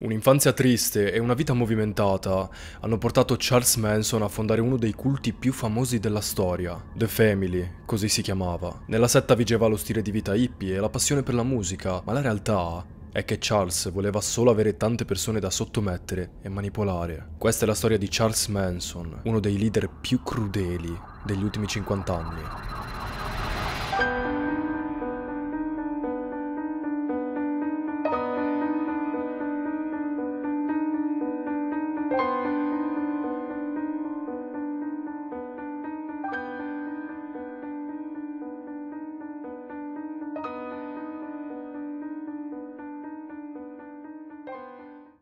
Un'infanzia triste e una vita movimentata hanno portato Charles Manson a fondare uno dei culti più famosi della storia, The Family, così si chiamava. Nella setta vigeva lo stile di vita hippie e la passione per la musica, ma la realtà è che Charles voleva solo avere tante persone da sottomettere e manipolare. Questa è la storia di Charles Manson, uno dei leader più crudeli degli ultimi 50 anni.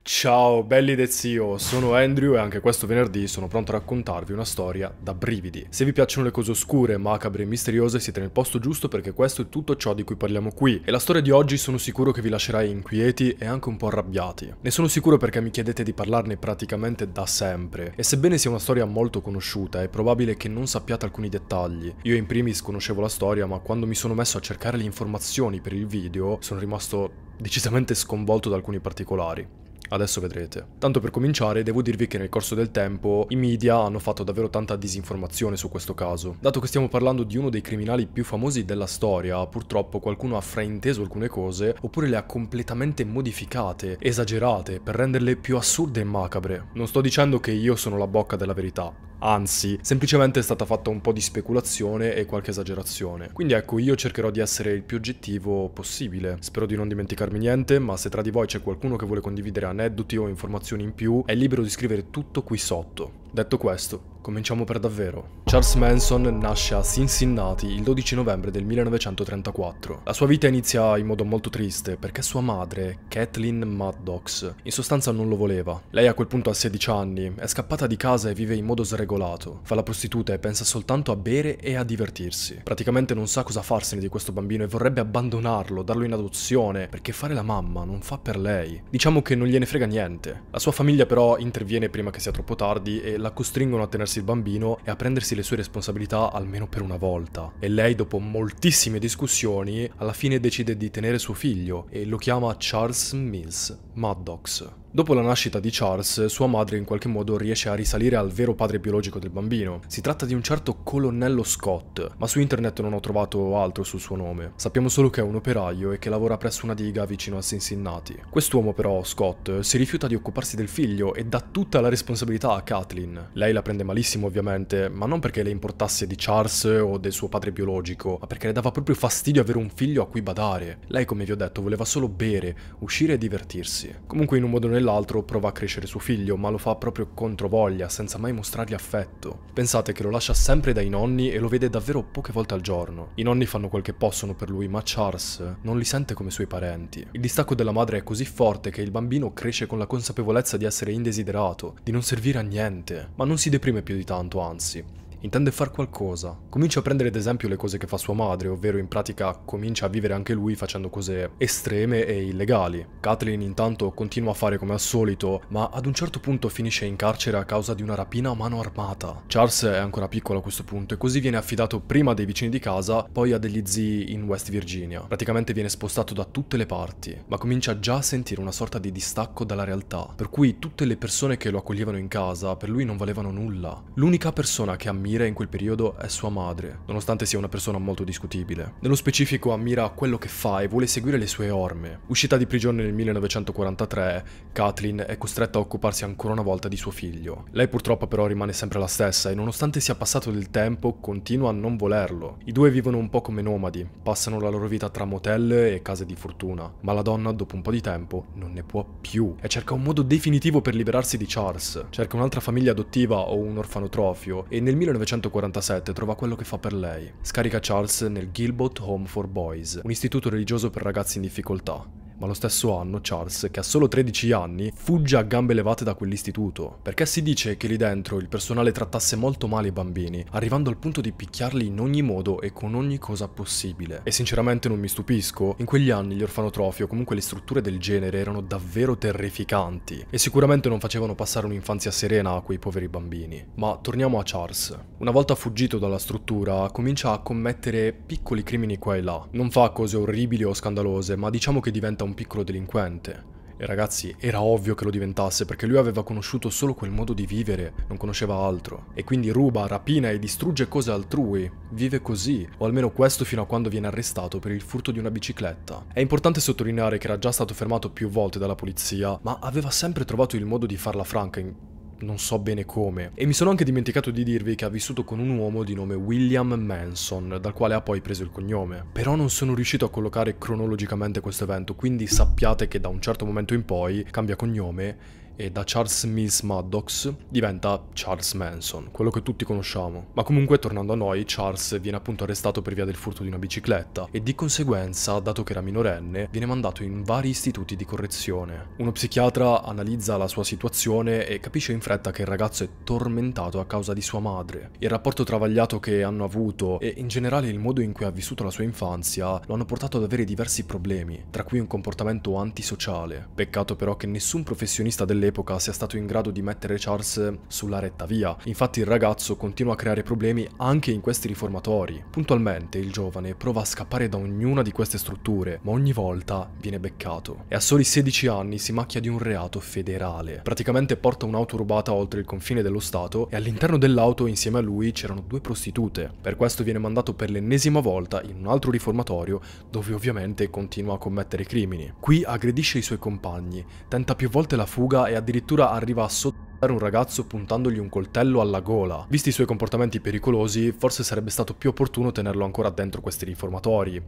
Ciao belli de zio, sono Andrew e anche questo venerdì sono pronto a raccontarvi una storia da brividi. Se vi piacciono le cose oscure, macabre e misteriose siete nel posto giusto perché questo è tutto ciò di cui parliamo qui e la storia di oggi sono sicuro che vi lascerà inquieti e anche un po' arrabbiati. Ne sono sicuro perché mi chiedete di parlarne praticamente da sempre e sebbene sia una storia molto conosciuta è probabile che non sappiate alcuni dettagli. Io in primis conoscevo la storia ma quando mi sono messo a cercare le informazioni per il video sono rimasto decisamente sconvolto da alcuni particolari. Adesso vedrete. Tanto per cominciare, devo dirvi che nel corso del tempo i media hanno fatto davvero tanta disinformazione su questo caso. Dato che stiamo parlando di uno dei criminali più famosi della storia, purtroppo qualcuno ha frainteso alcune cose oppure le ha completamente modificate, esagerate, per renderle più assurde e macabre. Non sto dicendo che io sono la bocca della verità, Anzi, semplicemente è stata fatta un po' di speculazione e qualche esagerazione. Quindi ecco, io cercherò di essere il più oggettivo possibile. Spero di non dimenticarmi niente, ma se tra di voi c'è qualcuno che vuole condividere aneddoti o informazioni in più, è libero di scrivere tutto qui sotto. Detto questo, cominciamo per davvero. Charles Manson nasce a Cincinnati il 12 novembre del 1934. La sua vita inizia in modo molto triste perché sua madre, Kathleen Maddox, in sostanza non lo voleva. Lei a quel punto ha 16 anni, è scappata di casa e vive in modo sregolato. Fa la prostituta e pensa soltanto a bere e a divertirsi. Praticamente non sa cosa farsene di questo bambino e vorrebbe abbandonarlo, darlo in adozione, perché fare la mamma non fa per lei. Diciamo che non gliene frega niente. La sua famiglia però interviene prima che sia troppo tardi e la costringono a tenersi il bambino e a prendersi le sue responsabilità almeno per una volta. E lei, dopo moltissime discussioni, alla fine decide di tenere suo figlio e lo chiama Charles Mills Maddox. Dopo la nascita di Charles, sua madre in qualche modo riesce a risalire al vero padre biologico del bambino. Si tratta di un certo colonnello Scott, ma su internet non ho trovato altro sul suo nome. Sappiamo solo che è un operaio e che lavora presso una diga vicino a Cincinnati. Quest'uomo però, Scott, si rifiuta di occuparsi del figlio e dà tutta la responsabilità a Kathleen. Lei la prende malissimo ovviamente, ma non perché le importasse di Charles o del suo padre biologico, ma perché le dava proprio fastidio avere un figlio a cui badare. Lei, come vi ho detto, voleva solo bere, uscire e divertirsi. Comunque in un modo o nell'altro prova a crescere suo figlio, ma lo fa proprio contro voglia, senza mai mostrargli affetto. Pensate che lo lascia sempre dai nonni e lo vede davvero poche volte al giorno. I nonni fanno quel che possono per lui, ma Charles non li sente come suoi parenti. Il distacco della madre è così forte che il bambino cresce con la consapevolezza di essere indesiderato, di non servire a niente, ma non si deprime più di tanto, anzi intende far qualcosa. Comincia a prendere ad esempio le cose che fa sua madre, ovvero in pratica comincia a vivere anche lui facendo cose estreme e illegali. Kathleen intanto continua a fare come al solito, ma ad un certo punto finisce in carcere a causa di una rapina a mano armata. Charles è ancora piccolo a questo punto e così viene affidato prima dei vicini di casa, poi a degli zii in West Virginia. Praticamente viene spostato da tutte le parti, ma comincia già a sentire una sorta di distacco dalla realtà, per cui tutte le persone che lo accoglievano in casa per lui non valevano nulla. L'unica persona che ammira in quel periodo è sua madre, nonostante sia una persona molto discutibile. Nello specifico ammira quello che fa e vuole seguire le sue orme. Uscita di prigione nel 1943, Kathleen è costretta a occuparsi ancora una volta di suo figlio. Lei purtroppo però rimane sempre la stessa e nonostante sia passato del tempo continua a non volerlo. I due vivono un po' come nomadi, passano la loro vita tra motel e case di fortuna, ma la donna dopo un po' di tempo non ne può più e cerca un modo definitivo per liberarsi di Charles. Cerca un'altra famiglia adottiva o un orfanotrofio e nel 1943 1947 trova quello che fa per lei. Scarica Charles nel Gilbot Home for Boys, un istituto religioso per ragazzi in difficoltà ma lo stesso anno Charles, che ha solo 13 anni, fugge a gambe levate da quell'istituto, perché si dice che lì dentro il personale trattasse molto male i bambini, arrivando al punto di picchiarli in ogni modo e con ogni cosa possibile. E sinceramente non mi stupisco, in quegli anni gli orfanotrofi o comunque le strutture del genere erano davvero terrificanti e sicuramente non facevano passare un'infanzia serena a quei poveri bambini. Ma torniamo a Charles. Una volta fuggito dalla struttura, comincia a commettere piccoli crimini qua e là. Non fa cose orribili o scandalose, ma diciamo che diventa un piccolo delinquente E ragazzi, era ovvio che lo diventasse perché lui aveva conosciuto solo quel modo di vivere, non conosceva altro. E quindi ruba, rapina e distrugge cose altrui. Vive così, o almeno questo fino a quando viene arrestato per il furto di una bicicletta. È importante sottolineare che era già stato fermato più volte dalla polizia, ma aveva sempre trovato il modo di farla franca in non so bene come. E mi sono anche dimenticato di dirvi che ha vissuto con un uomo di nome William Manson, dal quale ha poi preso il cognome. Però non sono riuscito a collocare cronologicamente questo evento, quindi sappiate che da un certo momento in poi cambia cognome e da Charles Mills Maddox diventa Charles Manson, quello che tutti conosciamo. Ma comunque, tornando a noi, Charles viene appunto arrestato per via del furto di una bicicletta e di conseguenza, dato che era minorenne, viene mandato in vari istituti di correzione. Uno psichiatra analizza la sua situazione e capisce in fretta che il ragazzo è tormentato a causa di sua madre. Il rapporto travagliato che hanno avuto e in generale il modo in cui ha vissuto la sua infanzia lo hanno portato ad avere diversi problemi, tra cui un comportamento antisociale. Peccato però che nessun professionista delle dell'epoca sia stato in grado di mettere Charles sulla retta via. Infatti il ragazzo continua a creare problemi anche in questi riformatori. Puntualmente il giovane prova a scappare da ognuna di queste strutture, ma ogni volta viene beccato. E a soli 16 anni si macchia di un reato federale. Praticamente porta un'auto rubata oltre il confine dello Stato e all'interno dell'auto insieme a lui c'erano due prostitute. Per questo viene mandato per l'ennesima volta in un altro riformatorio dove ovviamente continua a commettere crimini. Qui aggredisce i suoi compagni, tenta più volte la fuga e addirittura arriva a sottare un ragazzo puntandogli un coltello alla gola. Visti i suoi comportamenti pericolosi, forse sarebbe stato più opportuno tenerlo ancora dentro questi riformatori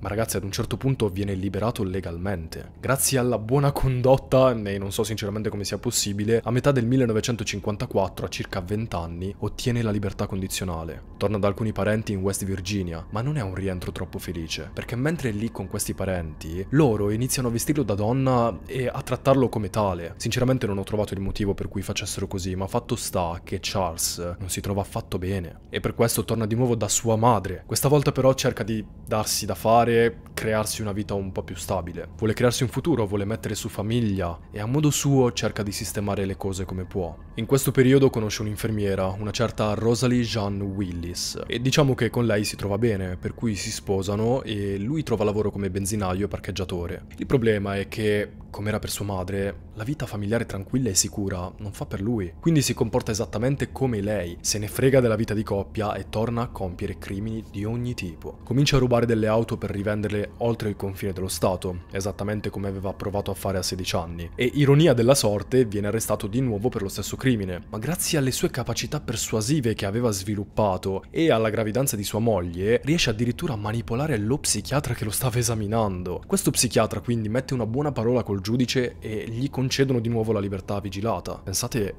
ma ragazzi ad un certo punto viene liberato legalmente. Grazie alla buona condotta, e non so sinceramente come sia possibile, a metà del 1954, a circa 20 anni, ottiene la libertà condizionale. Torna da alcuni parenti in West Virginia, ma non è un rientro troppo felice, perché mentre è lì con questi parenti, loro iniziano a vestirlo da donna e a trattarlo come tale. Sinceramente non ho trovato il motivo per cui facessero così, ma fatto sta che Charles non si trova affatto bene, e per questo torna di nuovo da sua madre. Questa volta però cerca di darsi da fare fare crearsi una vita un po' più stabile. Vuole crearsi un futuro, vuole mettere su famiglia e a modo suo cerca di sistemare le cose come può. In questo periodo conosce un'infermiera, una certa Rosalie Jean Willis, e diciamo che con lei si trova bene, per cui si sposano e lui trova lavoro come benzinaio e parcheggiatore. Il problema è che, come era per sua madre, la vita familiare tranquilla e sicura non fa per lui, quindi si comporta esattamente come lei, se ne frega della vita di coppia e torna a compiere crimini di ogni tipo. Comincia a rubare delle auto per rivenderle oltre il confine dello Stato, esattamente come aveva provato a fare a 16 anni. E ironia della sorte, viene arrestato di nuovo per lo stesso crimine, ma grazie alle sue capacità persuasive che aveva sviluppato e alla gravidanza di sua moglie, riesce addirittura a manipolare lo psichiatra che lo stava esaminando. Questo psichiatra quindi mette una buona parola col giudice e gli concedono di nuovo la libertà vigilata. Pensate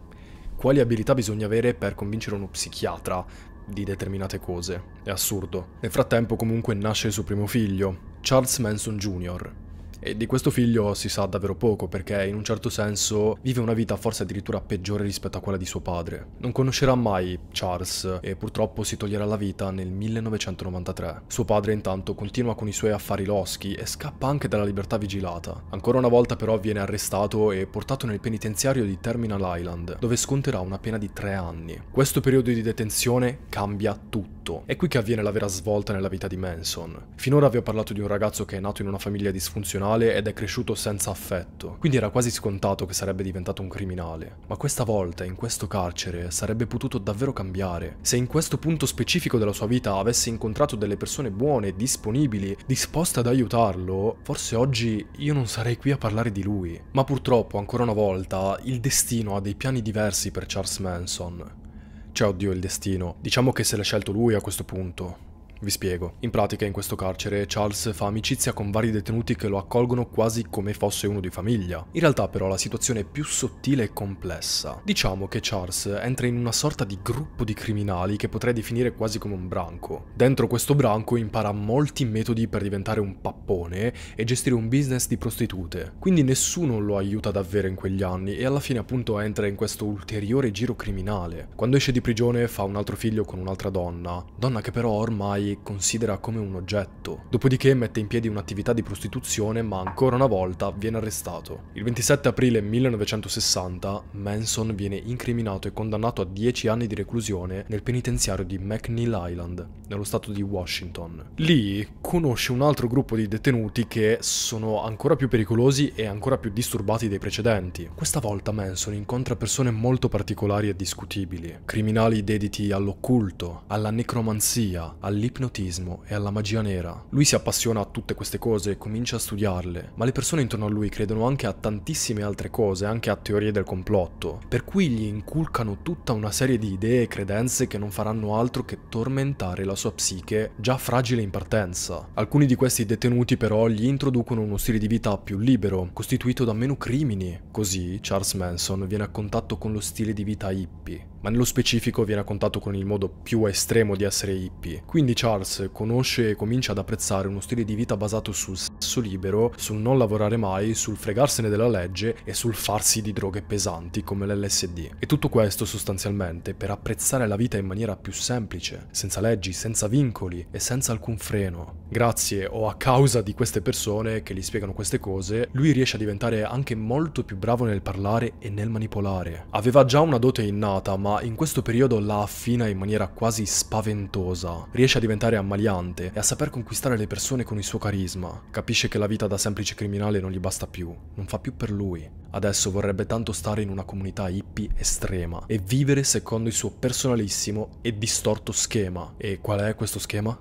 quali abilità bisogna avere per convincere uno psichiatra di determinate cose. È assurdo. Nel frattempo comunque nasce il suo primo figlio, Charles Manson Jr., e di questo figlio si sa davvero poco perché in un certo senso vive una vita forse addirittura peggiore rispetto a quella di suo padre. Non conoscerà mai Charles e purtroppo si toglierà la vita nel 1993. Suo padre intanto continua con i suoi affari loschi e scappa anche dalla libertà vigilata. Ancora una volta però viene arrestato e portato nel penitenziario di Terminal Island dove sconterà una pena di tre anni. Questo periodo di detenzione cambia tutto. È qui che avviene la vera svolta nella vita di Manson. Finora vi ho parlato di un ragazzo che è nato in una famiglia disfunzionale ed è cresciuto senza affetto, quindi era quasi scontato che sarebbe diventato un criminale. Ma questa volta, in questo carcere, sarebbe potuto davvero cambiare. Se in questo punto specifico della sua vita avesse incontrato delle persone buone, disponibili, disposte ad aiutarlo, forse oggi io non sarei qui a parlare di lui. Ma purtroppo, ancora una volta, il destino ha dei piani diversi per Charles Manson. Cioè, oddio, il destino. Diciamo che se l'ha scelto lui a questo punto. Vi spiego. In pratica in questo carcere Charles fa amicizia con vari detenuti che lo accolgono quasi come fosse uno di famiglia. In realtà però la situazione è più sottile e complessa. Diciamo che Charles entra in una sorta di gruppo di criminali che potrei definire quasi come un branco. Dentro questo branco impara molti metodi per diventare un pappone e gestire un business di prostitute. Quindi nessuno lo aiuta davvero in quegli anni e alla fine appunto entra in questo ulteriore giro criminale. Quando esce di prigione fa un altro figlio con un'altra donna, donna che però ormai considera come un oggetto. Dopodiché mette in piedi un'attività di prostituzione, ma ancora una volta viene arrestato. Il 27 aprile 1960 Manson viene incriminato e condannato a 10 anni di reclusione nel penitenziario di McNeil Island, nello stato di Washington. Lì conosce un altro gruppo di detenuti che sono ancora più pericolosi e ancora più disturbati dei precedenti. Questa volta Manson incontra persone molto particolari e discutibili, criminali dediti all'occulto, alla necromanzia, all'ipnotismo e alla magia nera. Lui si appassiona a tutte queste cose e comincia a studiarle, ma le persone intorno a lui credono anche a tantissime altre cose, anche a teorie del complotto, per cui gli inculcano tutta una serie di idee e credenze che non faranno altro che tormentare la sua psiche già fragile in partenza. Alcuni di questi detenuti però gli introducono uno stile di vita più libero, costituito da meno crimini. Così Charles Manson viene a contatto con lo stile di vita hippie ma nello specifico viene a contatto con il modo più estremo di essere hippie. Quindi Charles conosce e comincia ad apprezzare uno stile di vita basato sul sesso libero, sul non lavorare mai, sul fregarsene della legge e sul farsi di droghe pesanti come l'LSD. E tutto questo sostanzialmente per apprezzare la vita in maniera più semplice, senza leggi, senza vincoli e senza alcun freno. Grazie o a causa di queste persone che gli spiegano queste cose, lui riesce a diventare anche molto più bravo nel parlare e nel manipolare. Aveva già una dote innata, ma ma in questo periodo la affina in maniera quasi spaventosa. Riesce a diventare ammaliante e a saper conquistare le persone con il suo carisma. Capisce che la vita da semplice criminale non gli basta più, non fa più per lui. Adesso vorrebbe tanto stare in una comunità hippie estrema e vivere secondo il suo personalissimo e distorto schema. E qual è questo schema?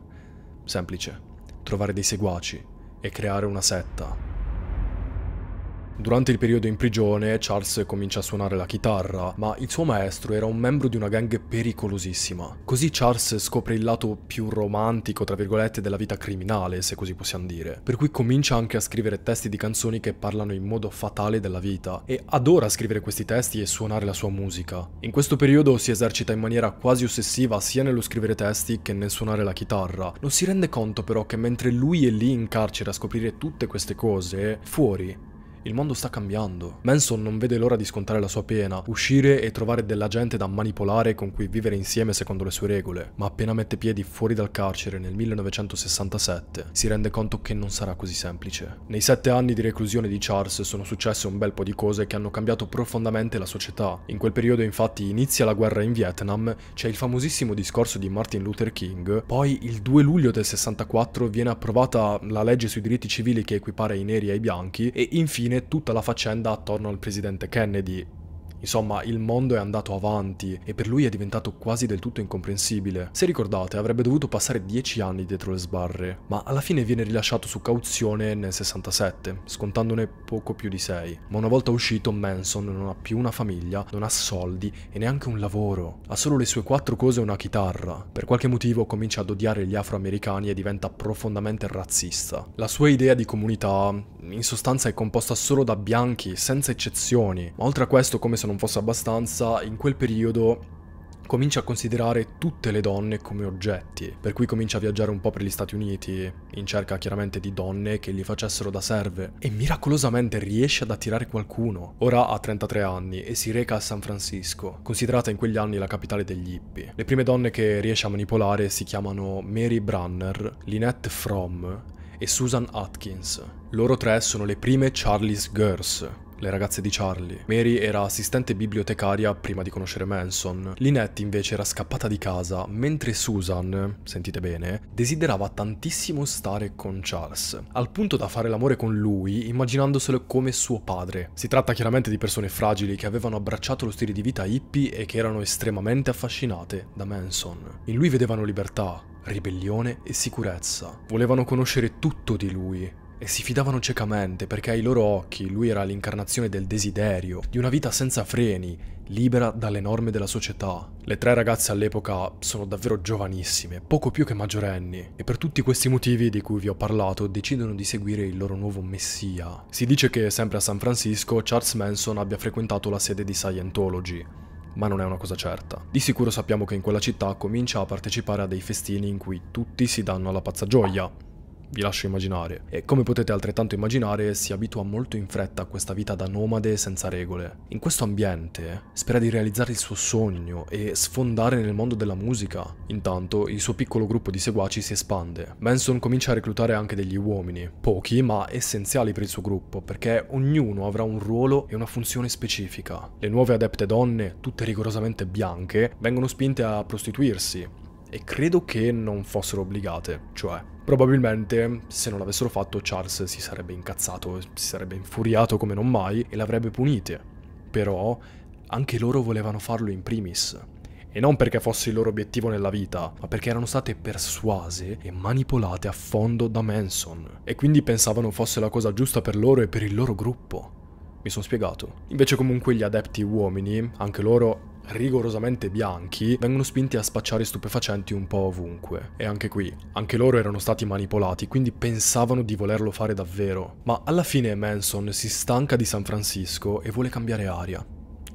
Semplice. Trovare dei seguaci e creare una setta. Durante il periodo in prigione, Charles comincia a suonare la chitarra, ma il suo maestro era un membro di una gang pericolosissima. Così Charles scopre il lato più romantico, tra virgolette, della vita criminale, se così possiamo dire. Per cui comincia anche a scrivere testi di canzoni che parlano in modo fatale della vita, e adora scrivere questi testi e suonare la sua musica. In questo periodo si esercita in maniera quasi ossessiva sia nello scrivere testi che nel suonare la chitarra. Non si rende conto però che mentre lui è lì in carcere a scoprire tutte queste cose, fuori il mondo sta cambiando. Manson non vede l'ora di scontare la sua pena, uscire e trovare della gente da manipolare con cui vivere insieme secondo le sue regole, ma appena mette piedi fuori dal carcere nel 1967 si rende conto che non sarà così semplice. Nei sette anni di reclusione di Charles sono successe un bel po' di cose che hanno cambiato profondamente la società. In quel periodo infatti inizia la guerra in Vietnam, c'è il famosissimo discorso di Martin Luther King, poi il 2 luglio del 64 viene approvata la legge sui diritti civili che equipara i neri ai bianchi e infine tutta la faccenda attorno al presidente Kennedy, Insomma, il mondo è andato avanti e per lui è diventato quasi del tutto incomprensibile. Se ricordate, avrebbe dovuto passare dieci anni dietro le sbarre, ma alla fine viene rilasciato su cauzione nel 67, scontandone poco più di sei. Ma una volta uscito, Manson non ha più una famiglia, non ha soldi e neanche un lavoro. Ha solo le sue quattro cose e una chitarra. Per qualche motivo comincia ad odiare gli afroamericani e diventa profondamente razzista. La sua idea di comunità, in sostanza, è composta solo da bianchi, senza eccezioni. Ma oltre a questo, come sono non fosse abbastanza, in quel periodo comincia a considerare tutte le donne come oggetti, per cui comincia a viaggiare un po' per gli Stati Uniti, in cerca chiaramente di donne che gli facessero da serve, e miracolosamente riesce ad attirare qualcuno. Ora ha 33 anni e si reca a San Francisco, considerata in quegli anni la capitale degli hippie. Le prime donne che riesce a manipolare si chiamano Mary Brunner, Lynette Fromm e Susan Atkins. Loro tre sono le prime Charlie's Girls, le ragazze di Charlie. Mary era assistente bibliotecaria prima di conoscere Manson. Lynette invece era scappata di casa, mentre Susan, sentite bene, desiderava tantissimo stare con Charles, al punto da fare l'amore con lui immaginandoselo come suo padre. Si tratta chiaramente di persone fragili che avevano abbracciato lo stile di vita hippie e che erano estremamente affascinate da Manson. In lui vedevano libertà, ribellione e sicurezza. Volevano conoscere tutto di lui, e si fidavano ciecamente perché ai loro occhi lui era l'incarnazione del desiderio, di una vita senza freni, libera dalle norme della società. Le tre ragazze all'epoca sono davvero giovanissime, poco più che maggiorenni, e per tutti questi motivi di cui vi ho parlato decidono di seguire il loro nuovo messia. Si dice che sempre a San Francisco Charles Manson abbia frequentato la sede di Scientology, ma non è una cosa certa. Di sicuro sappiamo che in quella città comincia a partecipare a dei festini in cui tutti si danno alla pazza gioia, vi lascio immaginare. E come potete altrettanto immaginare, si abitua molto in fretta a questa vita da nomade senza regole. In questo ambiente spera di realizzare il suo sogno e sfondare nel mondo della musica. Intanto il suo piccolo gruppo di seguaci si espande. Manson comincia a reclutare anche degli uomini, pochi ma essenziali per il suo gruppo, perché ognuno avrà un ruolo e una funzione specifica. Le nuove adepte donne, tutte rigorosamente bianche, vengono spinte a prostituirsi e credo che non fossero obbligate, cioè Probabilmente, se non l'avessero fatto, Charles si sarebbe incazzato, si sarebbe infuriato come non mai e l'avrebbe punite. Però anche loro volevano farlo in primis. E non perché fosse il loro obiettivo nella vita, ma perché erano state persuase e manipolate a fondo da Manson. E quindi pensavano fosse la cosa giusta per loro e per il loro gruppo. Mi sono spiegato. Invece comunque gli adepti uomini, anche loro rigorosamente bianchi, vengono spinti a spacciare stupefacenti un po' ovunque. E anche qui, anche loro erano stati manipolati, quindi pensavano di volerlo fare davvero. Ma alla fine Manson si stanca di San Francisco e vuole cambiare aria.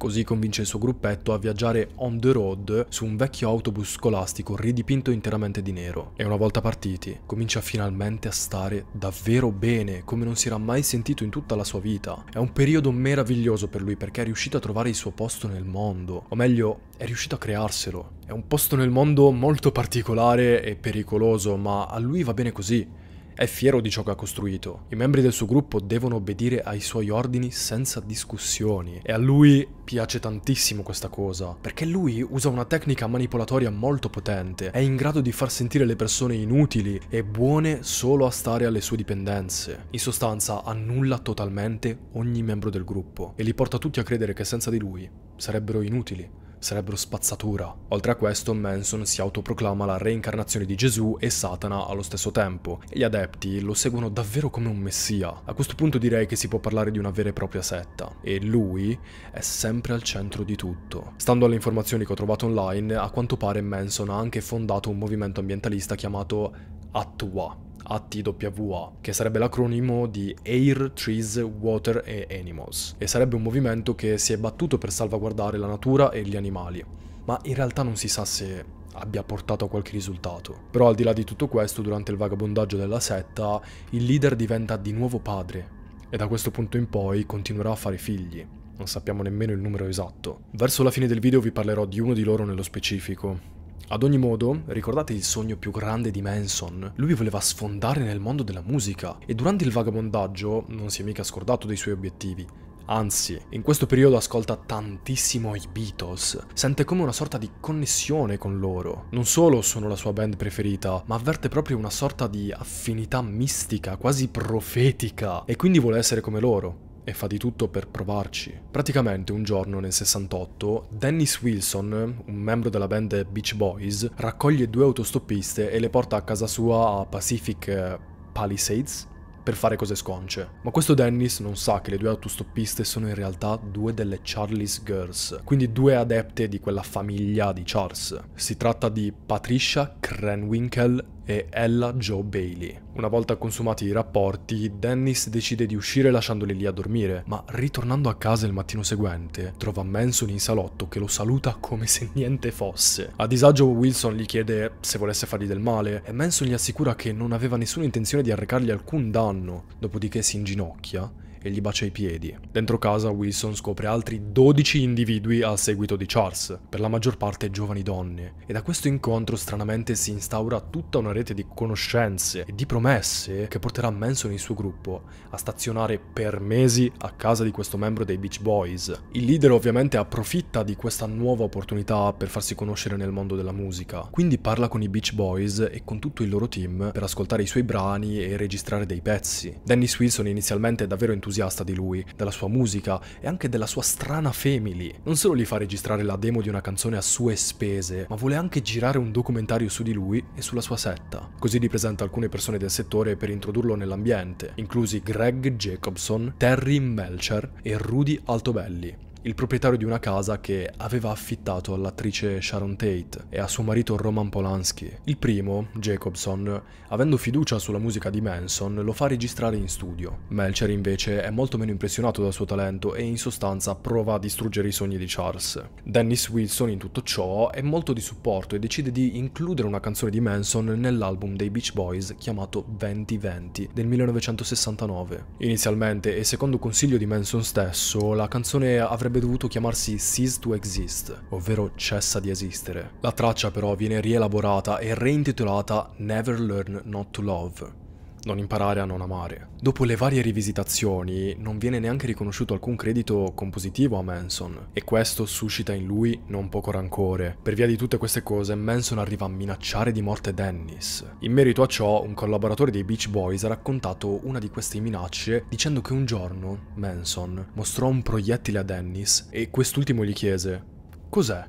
Così convince il suo gruppetto a viaggiare on the road su un vecchio autobus scolastico ridipinto interamente di nero. E una volta partiti, comincia finalmente a stare davvero bene, come non si era mai sentito in tutta la sua vita. È un periodo meraviglioso per lui perché è riuscito a trovare il suo posto nel mondo. O meglio, è riuscito a crearselo. È un posto nel mondo molto particolare e pericoloso, ma a lui va bene così. È fiero di ciò che ha costruito. I membri del suo gruppo devono obbedire ai suoi ordini senza discussioni. E a lui piace tantissimo questa cosa, perché lui usa una tecnica manipolatoria molto potente. È in grado di far sentire le persone inutili e buone solo a stare alle sue dipendenze. In sostanza, annulla totalmente ogni membro del gruppo e li porta tutti a credere che senza di lui sarebbero inutili sarebbero spazzatura. Oltre a questo, Manson si autoproclama la reincarnazione di Gesù e Satana allo stesso tempo, e gli adepti lo seguono davvero come un messia. A questo punto direi che si può parlare di una vera e propria setta, e lui è sempre al centro di tutto. Stando alle informazioni che ho trovato online, a quanto pare Manson ha anche fondato un movimento ambientalista chiamato Atwa, ATWA, che sarebbe l'acronimo di Air, Trees, Water e Animals, e sarebbe un movimento che si è battuto per salvaguardare la natura e gli animali, ma in realtà non si sa se abbia portato a qualche risultato. Però al di là di tutto questo, durante il vagabondaggio della setta, il leader diventa di nuovo padre, e da questo punto in poi continuerà a fare figli. Non sappiamo nemmeno il numero esatto. Verso la fine del video vi parlerò di uno di loro nello specifico, ad ogni modo, ricordate il sogno più grande di Manson? Lui voleva sfondare nel mondo della musica e durante il vagabondaggio non si è mica scordato dei suoi obiettivi. Anzi, in questo periodo ascolta tantissimo i Beatles, sente come una sorta di connessione con loro. Non solo sono la sua band preferita, ma avverte proprio una sorta di affinità mistica, quasi profetica, e quindi vuole essere come loro e fa di tutto per provarci. Praticamente un giorno nel 68, Dennis Wilson, un membro della band Beach Boys, raccoglie due autostoppiste e le porta a casa sua a Pacific eh, Palisades per fare cose sconce. Ma questo Dennis non sa che le due autostoppiste sono in realtà due delle Charlie's Girls, quindi due adepte di quella famiglia di Charles. Si tratta di Patricia Krenwinkel e Ella Joe Bailey. Una volta consumati i rapporti, Dennis decide di uscire lasciandoli lì a dormire, ma ritornando a casa il mattino seguente, trova Manson in salotto che lo saluta come se niente fosse. A disagio Wilson gli chiede se volesse fargli del male e Manson gli assicura che non aveva nessuna intenzione di arrecargli alcun danno, dopodiché si inginocchia e gli bacia i piedi. Dentro casa Wilson scopre altri 12 individui al seguito di Charles, per la maggior parte giovani donne, e da questo incontro stranamente si instaura tutta una rete di conoscenze e di promesse che porterà Manson e il suo gruppo a stazionare per mesi a casa di questo membro dei Beach Boys. Il leader ovviamente approfitta di questa nuova opportunità per farsi conoscere nel mondo della musica, quindi parla con i Beach Boys e con tutto il loro team per ascoltare i suoi brani e registrare dei pezzi. Dennis Wilson inizialmente è davvero entusiasta entusiasta di lui, della sua musica e anche della sua strana family. Non solo gli fa registrare la demo di una canzone a sue spese, ma vuole anche girare un documentario su di lui e sulla sua setta. Così gli presenta alcune persone del settore per introdurlo nell'ambiente, inclusi Greg Jacobson, Terry Melcher e Rudy Altobelli il proprietario di una casa che aveva affittato all'attrice Sharon Tate e a suo marito Roman Polanski. Il primo, Jacobson, avendo fiducia sulla musica di Manson, lo fa registrare in studio. Melcher invece è molto meno impressionato dal suo talento e in sostanza prova a distruggere i sogni di Charles. Dennis Wilson in tutto ciò è molto di supporto e decide di includere una canzone di Manson nell'album dei Beach Boys chiamato 2020 del 1969. Inizialmente e secondo consiglio di Manson stesso, la canzone avrebbe dovuto chiamarsi Cease to Exist, ovvero cessa di esistere. La traccia però viene rielaborata e reintitolata Never Learn Not to Love non imparare a non amare. Dopo le varie rivisitazioni non viene neanche riconosciuto alcun credito compositivo a Manson e questo suscita in lui non poco rancore. Per via di tutte queste cose Manson arriva a minacciare di morte Dennis. In merito a ciò un collaboratore dei Beach Boys ha raccontato una di queste minacce dicendo che un giorno Manson mostrò un proiettile a Dennis e quest'ultimo gli chiese Cos'è?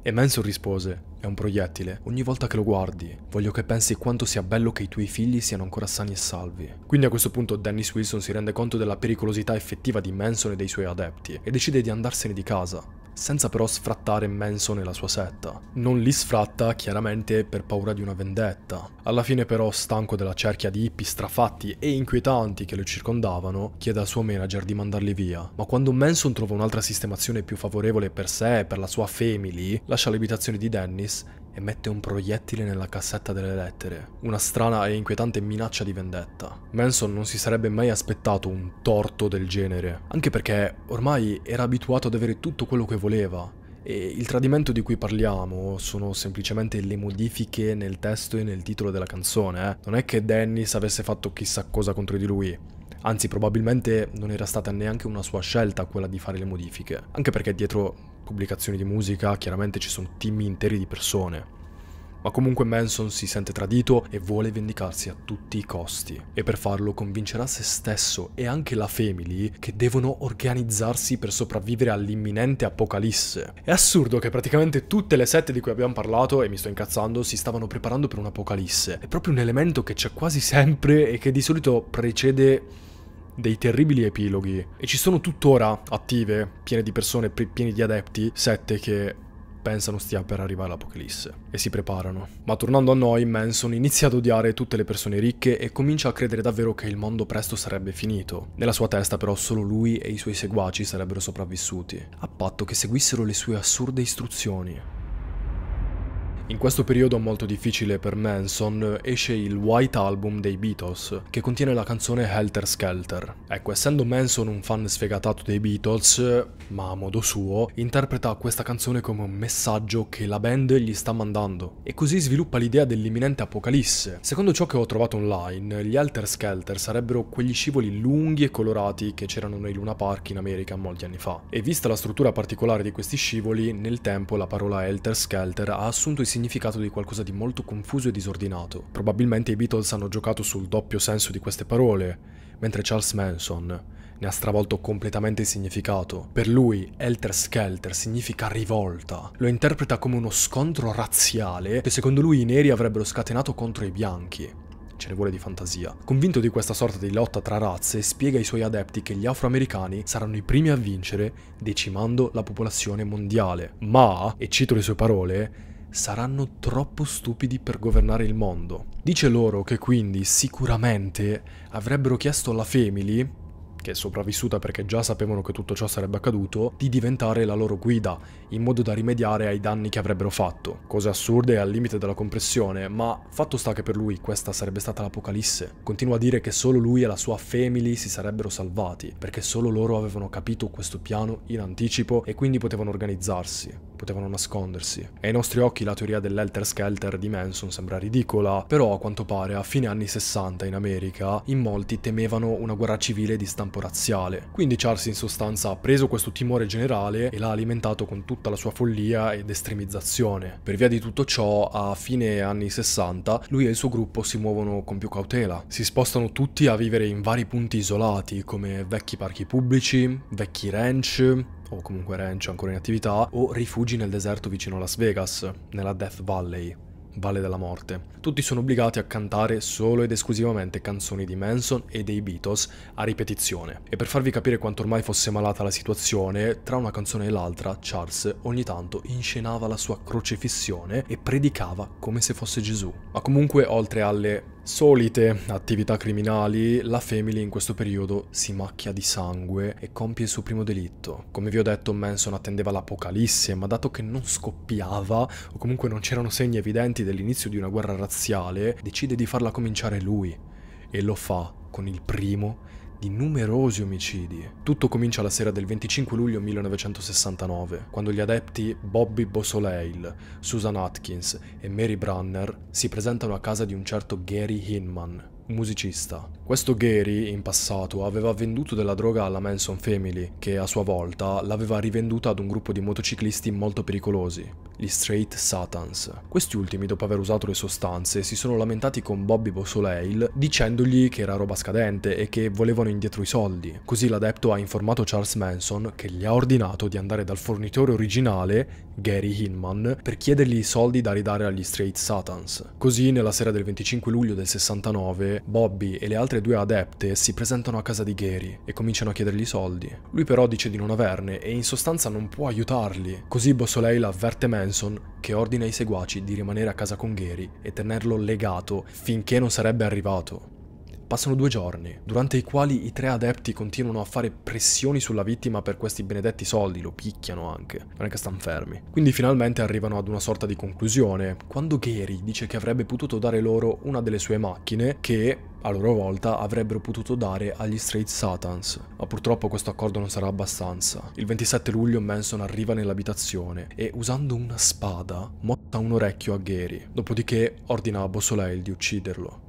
E Manson rispose è un proiettile. Ogni volta che lo guardi, voglio che pensi quanto sia bello che i tuoi figli siano ancora sani e salvi. Quindi a questo punto Dennis Wilson si rende conto della pericolosità effettiva di Manson e dei suoi adepti e decide di andarsene di casa, senza però sfrattare Manson e la sua setta. Non li sfratta chiaramente per paura di una vendetta. Alla fine però, stanco della cerchia di hippie strafatti e inquietanti che lo circondavano, chiede al suo manager di mandarli via. Ma quando Manson trova un'altra sistemazione più favorevole per sé e per la sua family, lascia l'abitazione di Dennis e mette un proiettile nella cassetta delle lettere. Una strana e inquietante minaccia di vendetta. Manson non si sarebbe mai aspettato un torto del genere, anche perché ormai era abituato ad avere tutto quello che voleva. E il tradimento di cui parliamo sono semplicemente le modifiche nel testo e nel titolo della canzone. Eh? Non è che Dennis avesse fatto chissà cosa contro di lui. Anzi, probabilmente non era stata neanche una sua scelta quella di fare le modifiche. Anche perché dietro pubblicazioni di musica chiaramente ci sono team interi di persone. Ma comunque Manson si sente tradito e vuole vendicarsi a tutti i costi. E per farlo convincerà se stesso e anche la family che devono organizzarsi per sopravvivere all'imminente apocalisse. È assurdo che praticamente tutte le sette di cui abbiamo parlato, e mi sto incazzando, si stavano preparando per un'apocalisse. È proprio un elemento che c'è quasi sempre e che di solito precede dei terribili epiloghi e ci sono tuttora attive, piene di persone, piene di adepti, sette che pensano stia per arrivare l'apocalisse e si preparano. Ma tornando a noi, Manson inizia ad odiare tutte le persone ricche e comincia a credere davvero che il mondo presto sarebbe finito. Nella sua testa però solo lui e i suoi seguaci sarebbero sopravvissuti, a patto che seguissero le sue assurde istruzioni. In questo periodo molto difficile per Manson esce il White Album dei Beatles, che contiene la canzone Helter Skelter. Ecco, essendo Manson un fan sfegatato dei Beatles, ma a modo suo, interpreta questa canzone come un messaggio che la band gli sta mandando. E così sviluppa l'idea dell'imminente apocalisse. Secondo ciò che ho trovato online, gli Helter Skelter sarebbero quegli scivoli lunghi e colorati che c'erano nei Luna Park in America molti anni fa. E vista la struttura particolare di questi scivoli, nel tempo la parola Helter Skelter ha assunto i significato di qualcosa di molto confuso e disordinato. Probabilmente i Beatles hanno giocato sul doppio senso di queste parole, mentre Charles Manson ne ha stravolto completamente il significato. Per lui, Helter Skelter significa rivolta. Lo interpreta come uno scontro razziale che secondo lui i neri avrebbero scatenato contro i bianchi. Ce ne vuole di fantasia. Convinto di questa sorta di lotta tra razze, spiega ai suoi adepti che gli afroamericani saranno i primi a vincere, decimando la popolazione mondiale. Ma, e cito le sue parole, saranno troppo stupidi per governare il mondo. Dice loro che quindi sicuramente avrebbero chiesto alla Family, che è sopravvissuta perché già sapevano che tutto ciò sarebbe accaduto, di diventare la loro guida, in modo da rimediare ai danni che avrebbero fatto. Cose assurde e al limite della compressione, ma fatto sta che per lui questa sarebbe stata l'apocalisse. Continua a dire che solo lui e la sua family si sarebbero salvati, perché solo loro avevano capito questo piano in anticipo e quindi potevano organizzarsi potevano nascondersi. Ai nostri occhi la teoria dell'Helter Skelter di Manson sembra ridicola, però a quanto pare a fine anni 60 in America in molti temevano una guerra civile di stampo razziale. Quindi Charles in sostanza ha preso questo timore generale e l'ha alimentato con tutta la sua follia ed estremizzazione. Per via di tutto ciò, a fine anni 60, lui e il suo gruppo si muovono con più cautela. Si spostano tutti a vivere in vari punti isolati, come vecchi parchi pubblici, vecchi ranch, o comunque ranch ancora in attività, o rifugi nel deserto vicino a Las Vegas, nella Death Valley. Valle della Morte. Tutti sono obbligati a cantare solo ed esclusivamente canzoni di Manson e dei Beatles a ripetizione. E per farvi capire quanto ormai fosse malata la situazione, tra una canzone e l'altra, Charles ogni tanto inscenava la sua crocefissione e predicava come se fosse Gesù. Ma comunque, oltre alle solite attività criminali, la Family in questo periodo si macchia di sangue e compie il suo primo delitto. Come vi ho detto, Manson attendeva l'apocalisse, ma dato che non scoppiava, o comunque non c'erano segni evidenti dell'inizio di una guerra razziale, decide di farla cominciare lui. E lo fa con il primo di numerosi omicidi. Tutto comincia la sera del 25 luglio 1969, quando gli adepti Bobby Beausoleil, Susan Atkins e Mary Brunner si presentano a casa di un certo Gary Hinman, un musicista. Questo Gary, in passato, aveva venduto della droga alla Manson Family, che a sua volta l'aveva rivenduta ad un gruppo di motociclisti molto pericolosi, gli Straight Satans. Questi ultimi, dopo aver usato le sostanze, si sono lamentati con Bobby Beausoleil dicendogli che era roba scadente e che volevano indietro i soldi. Così l'adepto ha informato Charles Manson che gli ha ordinato di andare dal fornitore originale, Gary Hinman, per chiedergli i soldi da ridare agli Straight Satans. Così, nella sera del 25 luglio del 69, Bobby e le altre due adepte si presentano a casa di Gary e cominciano a chiedergli soldi. Lui però dice di non averne e in sostanza non può aiutarli. Così Beausoleil avverte Manson che ordina ai seguaci di rimanere a casa con Gary e tenerlo legato finché non sarebbe arrivato. Passano due giorni, durante i quali i tre adepti continuano a fare pressioni sulla vittima per questi benedetti soldi, lo picchiano anche, non è che stanno fermi. Quindi finalmente arrivano ad una sorta di conclusione, quando Gary dice che avrebbe potuto dare loro una delle sue macchine che, a loro volta, avrebbero potuto dare agli Straight Satans. Ma purtroppo questo accordo non sarà abbastanza. Il 27 luglio Manson arriva nell'abitazione e, usando una spada, motta un orecchio a Gary, dopodiché ordina a Beausoleil di ucciderlo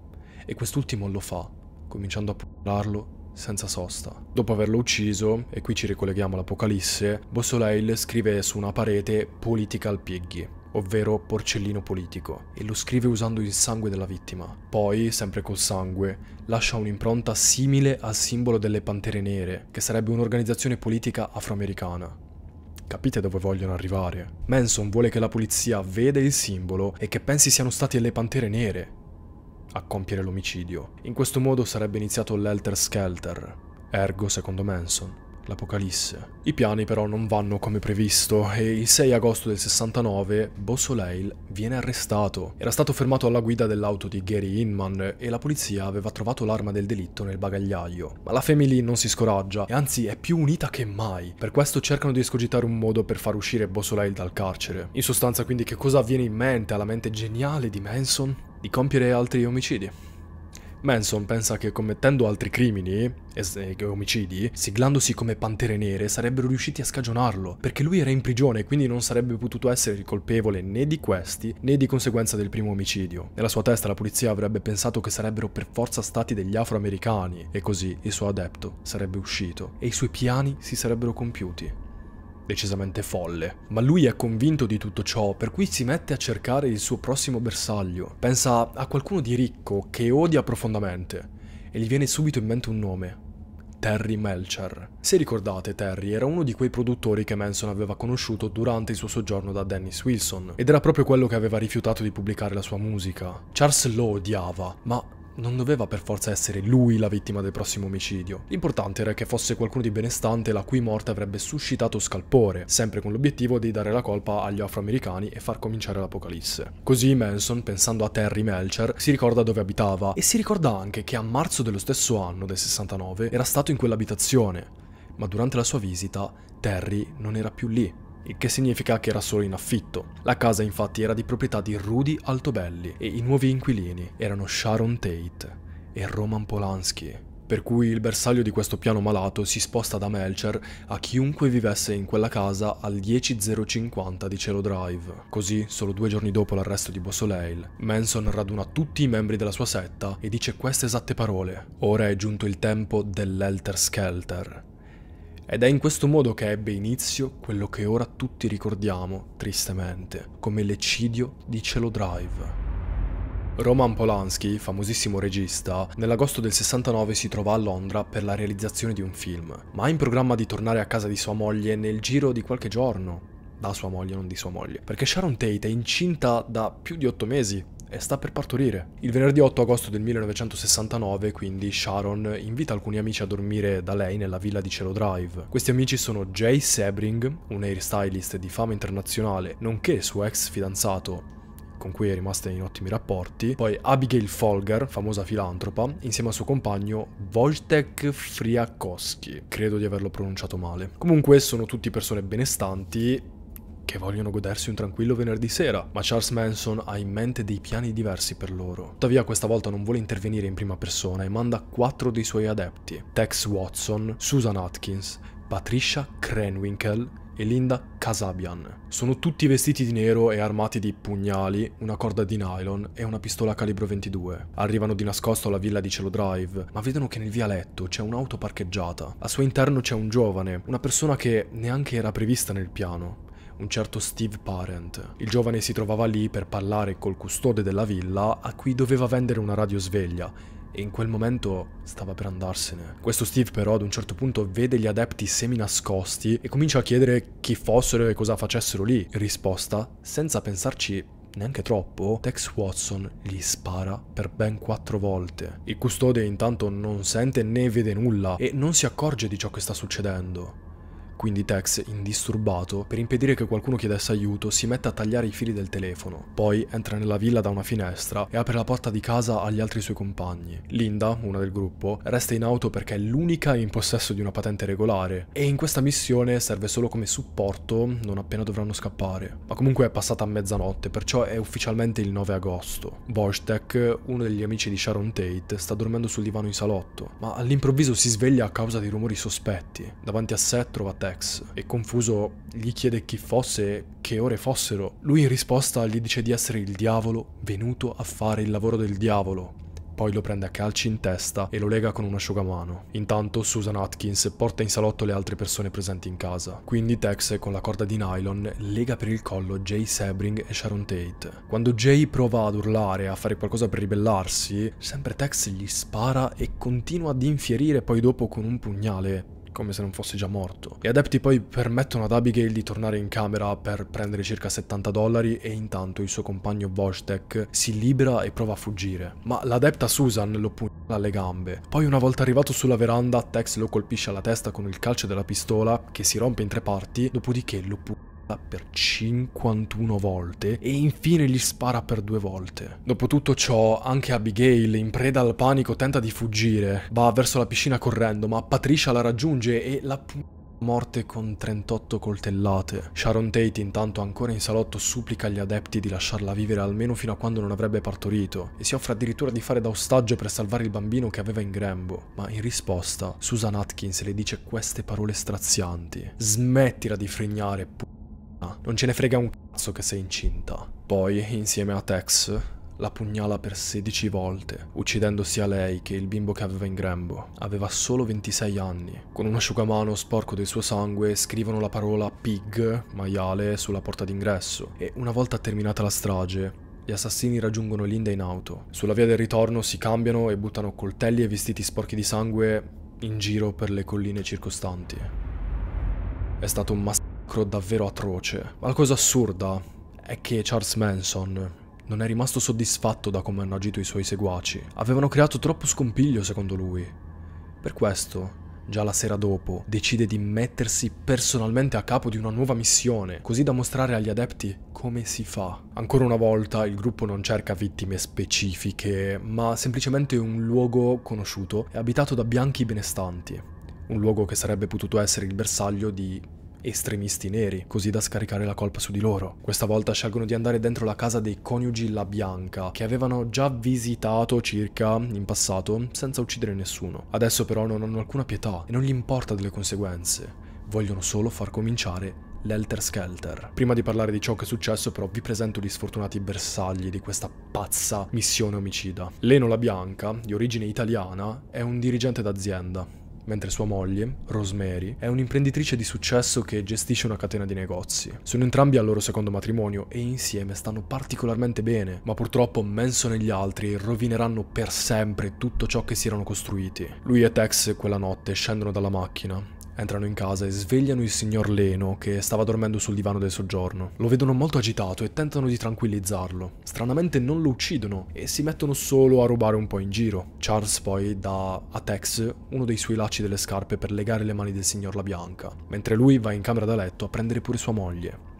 e quest'ultimo lo fa, cominciando a puntarlo senza sosta. Dopo averlo ucciso, e qui ci ricolleghiamo all'Apocalisse, Beausoleil scrive su una parete Political Piggy, ovvero porcellino politico, e lo scrive usando il sangue della vittima. Poi, sempre col sangue, lascia un'impronta simile al simbolo delle Pantere Nere, che sarebbe un'organizzazione politica afroamericana. Capite dove vogliono arrivare? Manson vuole che la polizia veda il simbolo e che pensi siano stati le Pantere Nere, a compiere l'omicidio. In questo modo sarebbe iniziato l'Elter Skelter, ergo, secondo Manson, l'Apocalisse. I piani però non vanno come previsto e il 6 agosto del 69 Beausoleil viene arrestato. Era stato fermato alla guida dell'auto di Gary Inman e la polizia aveva trovato l'arma del delitto nel bagagliaio. Ma la Family non si scoraggia e anzi è più unita che mai. Per questo cercano di escogitare un modo per far uscire Beausoleil dal carcere. In sostanza quindi che cosa avviene in mente alla mente geniale di Manson? Di compiere altri omicidi. Manson pensa che commettendo altri crimini e omicidi, siglandosi come pantere nere, sarebbero riusciti a scagionarlo, perché lui era in prigione e quindi non sarebbe potuto essere colpevole né di questi né di conseguenza del primo omicidio. Nella sua testa la polizia avrebbe pensato che sarebbero per forza stati degli afroamericani e così il suo adepto sarebbe uscito e i suoi piani si sarebbero compiuti decisamente folle. Ma lui è convinto di tutto ciò, per cui si mette a cercare il suo prossimo bersaglio. Pensa a qualcuno di ricco che odia profondamente e gli viene subito in mente un nome. Terry Melcher. Se ricordate, Terry era uno di quei produttori che Manson aveva conosciuto durante il suo soggiorno da Dennis Wilson, ed era proprio quello che aveva rifiutato di pubblicare la sua musica. Charles lo odiava, ma non doveva per forza essere lui la vittima del prossimo omicidio. L'importante era che fosse qualcuno di benestante la cui morte avrebbe suscitato scalpore, sempre con l'obiettivo di dare la colpa agli afroamericani e far cominciare l'apocalisse. Così Manson, pensando a Terry Melcher, si ricorda dove abitava e si ricorda anche che a marzo dello stesso anno, del 69, era stato in quell'abitazione. Ma durante la sua visita, Terry non era più lì il che significa che era solo in affitto. La casa infatti era di proprietà di Rudy Altobelli e i nuovi inquilini erano Sharon Tate e Roman Polanski. Per cui il bersaglio di questo piano malato si sposta da Melcher a chiunque vivesse in quella casa al 10050 di Cielo Drive. Così, solo due giorni dopo l'arresto di Beausoleil, Manson raduna tutti i membri della sua setta e dice queste esatte parole. Ora è giunto il tempo dell'Elter Skelter. Ed è in questo modo che ebbe inizio quello che ora tutti ricordiamo, tristemente, come l'eccidio di Cielo Drive. Roman Polanski, famosissimo regista, nell'agosto del 69 si trova a Londra per la realizzazione di un film, ma ha in programma di tornare a casa di sua moglie nel giro di qualche giorno. da sua moglie, non di sua moglie, perché Sharon Tate è incinta da più di otto mesi e sta per partorire. Il venerdì 8 agosto del 1969, quindi, Sharon invita alcuni amici a dormire da lei nella villa di Cielo Drive. Questi amici sono Jay Sebring, un hairstylist di fama internazionale, nonché suo ex fidanzato con cui è rimasta in ottimi rapporti, poi Abigail Folger, famosa filantropa, insieme al suo compagno Wojtek Friakowski, credo di averlo pronunciato male. Comunque sono tutti persone benestanti che vogliono godersi un tranquillo venerdì sera, ma Charles Manson ha in mente dei piani diversi per loro. Tuttavia questa volta non vuole intervenire in prima persona e manda quattro dei suoi adepti, Tex Watson, Susan Atkins, Patricia Krenwinkel e Linda Kasabian. Sono tutti vestiti di nero e armati di pugnali, una corda di nylon e una pistola calibro 22. Arrivano di nascosto alla villa di Cielo Drive, ma vedono che nel vialetto c'è un'auto parcheggiata. Al suo interno c'è un giovane, una persona che neanche era prevista nel piano un certo Steve Parent. Il giovane si trovava lì per parlare col custode della villa a cui doveva vendere una radiosveglia e in quel momento stava per andarsene. Questo Steve però ad un certo punto vede gli adepti semi nascosti e comincia a chiedere chi fossero e cosa facessero lì. In risposta, senza pensarci neanche troppo, Tex Watson gli spara per ben quattro volte. Il custode intanto non sente né vede nulla e non si accorge di ciò che sta succedendo. Quindi Tex, indisturbato, per impedire che qualcuno chiedesse aiuto, si mette a tagliare i fili del telefono. Poi entra nella villa da una finestra e apre la porta di casa agli altri suoi compagni. Linda, una del gruppo, resta in auto perché è l'unica in possesso di una patente regolare e in questa missione serve solo come supporto non appena dovranno scappare. Ma comunque è passata a mezzanotte, perciò è ufficialmente il 9 agosto. Boschtek, uno degli amici di Sharon Tate, sta dormendo sul divano in salotto, ma all'improvviso si sveglia a causa di rumori sospetti. Davanti a sé trova Tex Tex e confuso gli chiede chi fosse e che ore fossero. Lui in risposta gli dice di essere il diavolo venuto a fare il lavoro del diavolo. Poi lo prende a calci in testa e lo lega con un asciugamano. Intanto Susan Atkins porta in salotto le altre persone presenti in casa. Quindi Tex con la corda di nylon lega per il collo Jay Sebring e Sharon Tate. Quando Jay prova ad urlare, a fare qualcosa per ribellarsi, sempre Tex gli spara e continua ad infierire poi dopo con un pugnale come se non fosse già morto. Gli adepti poi permettono ad Abigail di tornare in camera per prendere circa 70 dollari e intanto il suo compagno Wojtek si libera e prova a fuggire. Ma l'adepta Susan lo pugnala alle gambe. Poi una volta arrivato sulla veranda, Tex lo colpisce alla testa con il calcio della pistola che si rompe in tre parti, dopodiché lo pugnala per 51 volte e infine gli spara per due volte. Dopo tutto ciò, anche Abigail, in preda al panico, tenta di fuggire. Va verso la piscina correndo, ma Patricia la raggiunge e la morte con 38 coltellate. Sharon Tate intanto ancora in salotto supplica agli adepti di lasciarla vivere almeno fino a quando non avrebbe partorito e si offre addirittura di fare da ostaggio per salvare il bambino che aveva in grembo. Ma in risposta Susan Atkins le dice queste parole strazianti. Smettila di frignare, p***a. Non ce ne frega un cazzo che sei incinta. Poi, insieme a Tex, la pugnala per 16 volte, uccidendo sia lei che il bimbo che aveva in grembo. Aveva solo 26 anni. Con un asciugamano sporco del suo sangue scrivono la parola pig, maiale, sulla porta d'ingresso e una volta terminata la strage gli assassini raggiungono Linda in auto. Sulla via del ritorno si cambiano e buttano coltelli e vestiti sporchi di sangue in giro per le colline circostanti. È stato un massacro davvero atroce. Ma la cosa assurda è che Charles Manson non è rimasto soddisfatto da come hanno agito i suoi seguaci. Avevano creato troppo scompiglio secondo lui. Per questo, già la sera dopo, decide di mettersi personalmente a capo di una nuova missione, così da mostrare agli adepti come si fa. Ancora una volta il gruppo non cerca vittime specifiche, ma semplicemente un luogo conosciuto e abitato da bianchi benestanti. Un luogo che sarebbe potuto essere il bersaglio di estremisti neri, così da scaricare la colpa su di loro. Questa volta scelgono di andare dentro la casa dei coniugi La Bianca, che avevano già visitato circa in passato senza uccidere nessuno. Adesso però non hanno alcuna pietà e non gli importa delle conseguenze. Vogliono solo far cominciare l'Elter Skelter. Prima di parlare di ciò che è successo, però, vi presento gli sfortunati bersagli di questa pazza missione omicida. Leno La Bianca, di origine italiana, è un dirigente d'azienda mentre sua moglie, Rosemary, è un'imprenditrice di successo che gestisce una catena di negozi. Sono entrambi al loro secondo matrimonio e insieme stanno particolarmente bene, ma purtroppo Manson e gli altri rovineranno per sempre tutto ciò che si erano costruiti. Lui e Tex quella notte scendono dalla macchina entrano in casa e svegliano il signor Leno che stava dormendo sul divano del soggiorno. Lo vedono molto agitato e tentano di tranquillizzarlo. Stranamente non lo uccidono e si mettono solo a rubare un po' in giro. Charles poi dà a Tex uno dei suoi lacci delle scarpe per legare le mani del signor La Bianca, mentre lui va in camera da letto a prendere pure sua moglie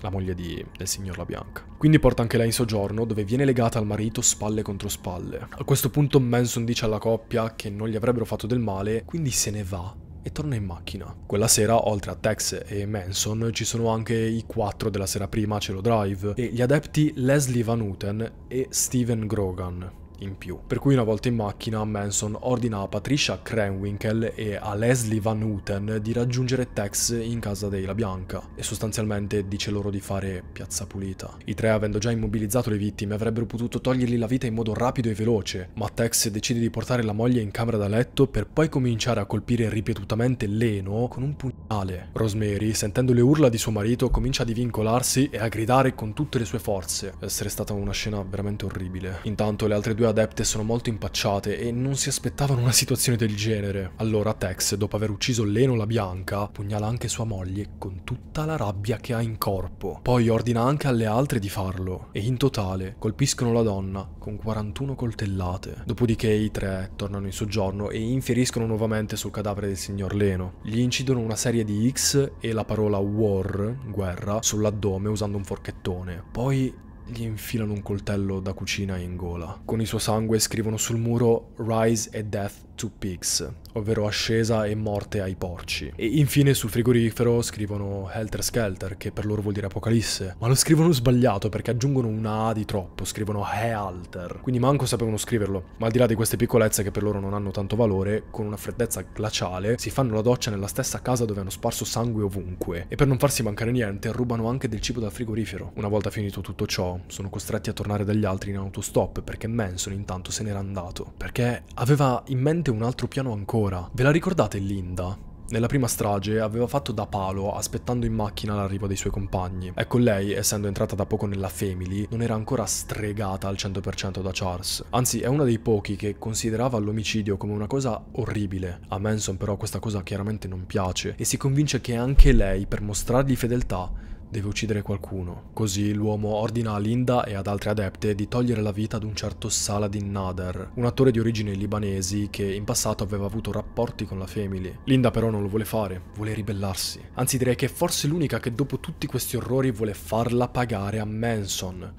la moglie di, del signor La Bianca. Quindi porta anche lei in soggiorno, dove viene legata al marito spalle contro spalle. A questo punto Manson dice alla coppia che non gli avrebbero fatto del male, quindi se ne va e torna in macchina. Quella sera, oltre a Tex e Manson, ci sono anche i quattro della sera prima a Cielo Drive e gli adepti Leslie Van Houten e Steven Grogan in più. Per cui una volta in macchina Manson ordina a Patricia Krenwinkel e a Leslie Van Houten di raggiungere Tex in casa dei La Bianca e sostanzialmente dice loro di fare piazza pulita. I tre avendo già immobilizzato le vittime avrebbero potuto togliergli la vita in modo rapido e veloce, ma Tex decide di portare la moglie in camera da letto per poi cominciare a colpire ripetutamente Leno con un pugnale. Rosemary, sentendo le urla di suo marito, comincia a divincolarsi e a gridare con tutte le sue forze. Essere stata una scena veramente orribile. Intanto le altre due adepte sono molto impacciate e non si aspettavano una situazione del genere. Allora Tex, dopo aver ucciso Leno la Bianca, pugnala anche sua moglie con tutta la rabbia che ha in corpo. Poi ordina anche alle altre di farlo e in totale colpiscono la donna con 41 coltellate. Dopodiché i tre tornano in soggiorno e infieriscono nuovamente sul cadavere del signor Leno. Gli incidono una serie di X e la parola war, guerra, sull'addome usando un forchettone. Poi gli infilano un coltello da cucina in gola. Con il suo sangue scrivono sul muro Rise e Death to Pigs, ovvero ascesa e morte ai porci. E infine sul frigorifero scrivono Helter Skelter, che per loro vuol dire apocalisse, ma lo scrivono sbagliato perché aggiungono una A di troppo, scrivono Healter. Quindi manco sapevano scriverlo. Ma al di là di queste piccolezze che per loro non hanno tanto valore, con una freddezza glaciale si fanno la doccia nella stessa casa dove hanno sparso sangue ovunque. E per non farsi mancare niente, rubano anche del cibo dal frigorifero. Una volta finito tutto ciò, sono costretti a tornare dagli altri in autostop perché Manson intanto se n'era andato. Perché aveva in mente un altro piano ancora. Ve la ricordate Linda? Nella prima strage aveva fatto da palo aspettando in macchina l'arrivo dei suoi compagni. Ecco lei, essendo entrata da poco nella Family, non era ancora stregata al 100% da Charles. Anzi, è una dei pochi che considerava l'omicidio come una cosa orribile. A Manson però questa cosa chiaramente non piace e si convince che anche lei, per mostrargli fedeltà, deve uccidere qualcuno. Così l'uomo ordina a Linda e ad altre adepte di togliere la vita ad un certo Saladin Nader, un attore di origini libanesi che in passato aveva avuto rapporti con la Family. Linda però non lo vuole fare, vuole ribellarsi. Anzi direi che è forse l'unica che dopo tutti questi orrori vuole farla pagare a Manson.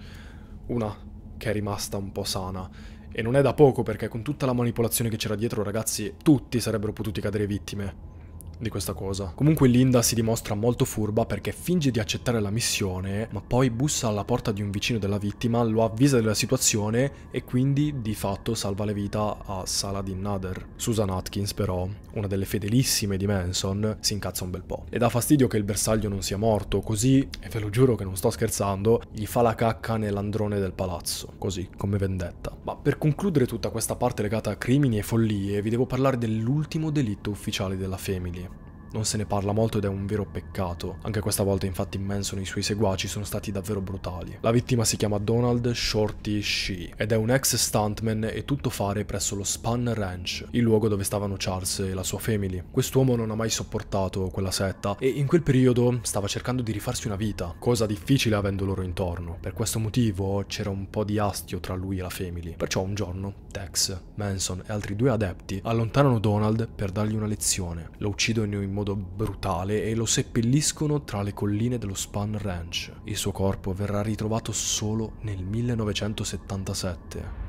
Una che è rimasta un po' sana. E non è da poco perché con tutta la manipolazione che c'era dietro ragazzi tutti sarebbero potuti cadere vittime di questa cosa. Comunque Linda si dimostra molto furba perché finge di accettare la missione, ma poi bussa alla porta di un vicino della vittima, lo avvisa della situazione e quindi di fatto salva le vita a Saladin Nader. Susan Atkins però, una delle fedelissime di Manson, si incazza un bel po'. Le dà fastidio che il bersaglio non sia morto, così, e ve lo giuro che non sto scherzando, gli fa la cacca nell'androne del palazzo, così, come vendetta. Ma per concludere tutta questa parte legata a crimini e follie, vi devo parlare dell'ultimo delitto ufficiale della Family. Non se ne parla molto ed è un vero peccato. Anche questa volta infatti Manson e i suoi seguaci sono stati davvero brutali. La vittima si chiama Donald Shorty Shee ed è un ex stuntman e tuttofare presso lo Spun Ranch, il luogo dove stavano Charles e la sua family. Quest'uomo non ha mai sopportato quella setta e in quel periodo stava cercando di rifarsi una vita, cosa difficile avendo loro intorno. Per questo motivo c'era un po' di astio tra lui e la family. Perciò un giorno Tex, Manson e altri due adepti allontanano Donald per dargli una lezione. Lo uccidono in modo brutale e lo seppelliscono tra le colline dello Spun Ranch. Il suo corpo verrà ritrovato solo nel 1977.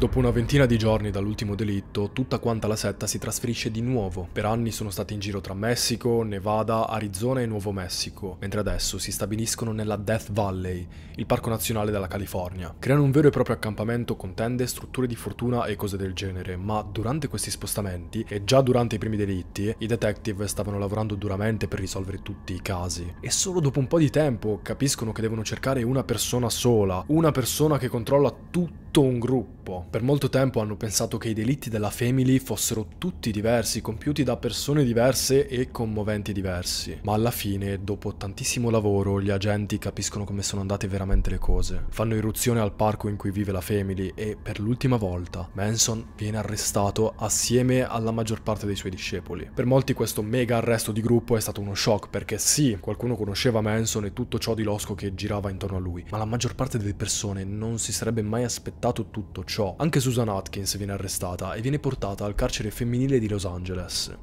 Dopo una ventina di giorni dall'ultimo delitto, tutta quanta la setta si trasferisce di nuovo. Per anni sono stati in giro tra Messico, Nevada, Arizona e Nuovo Messico, mentre adesso si stabiliscono nella Death Valley, il parco nazionale della California. Creano un vero e proprio accampamento con tende, strutture di fortuna e cose del genere, ma durante questi spostamenti, e già durante i primi delitti, i detective stavano lavorando duramente per risolvere tutti i casi. E solo dopo un po' di tempo capiscono che devono cercare una persona sola, una persona che controlla tutto un gruppo. Per molto tempo hanno pensato che i delitti della Family fossero tutti diversi, compiuti da persone diverse e con moventi diversi. Ma alla fine, dopo tantissimo lavoro, gli agenti capiscono come sono andate veramente le cose. Fanno irruzione al parco in cui vive la Family e per l'ultima volta Manson viene arrestato assieme alla maggior parte dei suoi discepoli. Per molti questo mega arresto di gruppo è stato uno shock perché sì, qualcuno conosceva Manson e tutto ciò di losco che girava intorno a lui, ma la maggior parte delle persone non si sarebbe mai aspettato tutto ciò. Anche Susan Atkins viene arrestata e viene portata al carcere femminile di Los Angeles.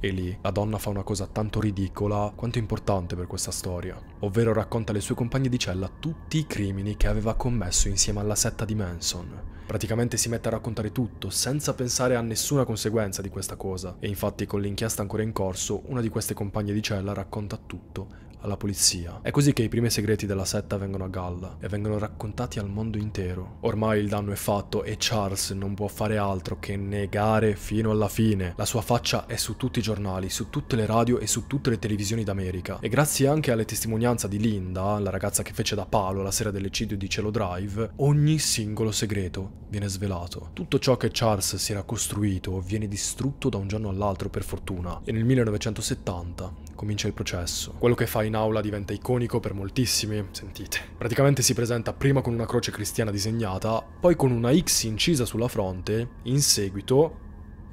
E lì la donna fa una cosa tanto ridicola quanto importante per questa storia, ovvero racconta alle sue compagne di cella tutti i crimini che aveva commesso insieme alla setta di Manson. Praticamente si mette a raccontare tutto, senza pensare a nessuna conseguenza di questa cosa. E infatti con l'inchiesta ancora in corso, una di queste compagne di cella racconta tutto alla polizia. È così che i primi segreti della setta vengono a galla e vengono raccontati al mondo intero. Ormai il danno è fatto e Charles non può fare altro che negare fino alla fine. La sua faccia è su tutti i giornali, su tutte le radio e su tutte le televisioni d'America. E grazie anche alle testimonianze di Linda, la ragazza che fece da palo la sera dell'eccidio di Cielo Drive, ogni singolo segreto viene svelato. Tutto ciò che Charles si era costruito viene distrutto da un giorno all'altro per fortuna. E nel 1970 comincia il processo. Quello che fa in aula diventa iconico per moltissimi, sentite. Praticamente si presenta prima con una croce cristiana disegnata, poi con una X incisa sulla fronte, in seguito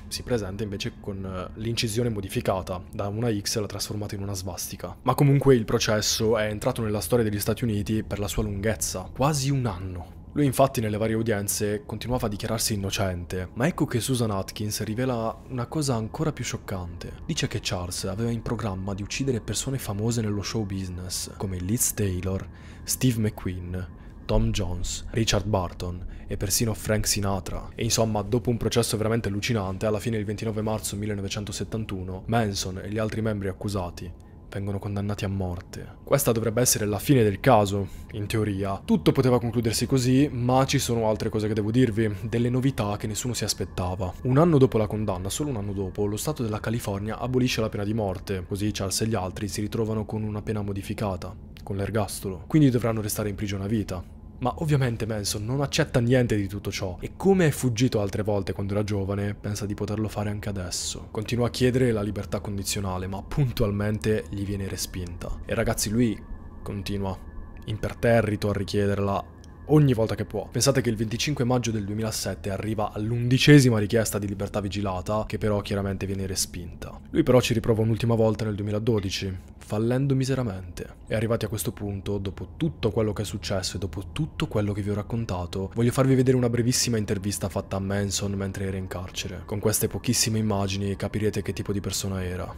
si presenta invece con eh, l'incisione modificata, da una X l'ha trasformata in una svastica. Ma comunque il processo è entrato nella storia degli Stati Uniti per la sua lunghezza, quasi un anno. Lui infatti nelle varie udienze continuava a dichiararsi innocente, ma ecco che Susan Atkins rivela una cosa ancora più scioccante. Dice che Charles aveva in programma di uccidere persone famose nello show business, come Liz Taylor, Steve McQueen, Tom Jones, Richard Barton e persino Frank Sinatra. E insomma, dopo un processo veramente allucinante, alla fine il 29 marzo 1971, Manson e gli altri membri accusati vengono condannati a morte. Questa dovrebbe essere la fine del caso, in teoria. Tutto poteva concludersi così, ma ci sono altre cose che devo dirvi, delle novità che nessuno si aspettava. Un anno dopo la condanna, solo un anno dopo, lo Stato della California abolisce la pena di morte, così Charles e gli altri si ritrovano con una pena modificata, con l'ergastolo. Quindi dovranno restare in prigione a vita. Ma ovviamente Manson non accetta niente di tutto ciò e come è fuggito altre volte quando era giovane, pensa di poterlo fare anche adesso. Continua a chiedere la libertà condizionale, ma puntualmente gli viene respinta. E ragazzi, lui continua imperterrito a richiederla ogni volta che può. Pensate che il 25 maggio del 2007 arriva all'undicesima richiesta di libertà vigilata, che però chiaramente viene respinta. Lui però ci riprova un'ultima volta nel 2012, fallendo miseramente. E arrivati a questo punto, dopo tutto quello che è successo e dopo tutto quello che vi ho raccontato, voglio farvi vedere una brevissima intervista fatta a Manson mentre era in carcere. Con queste pochissime immagini capirete che tipo di persona era.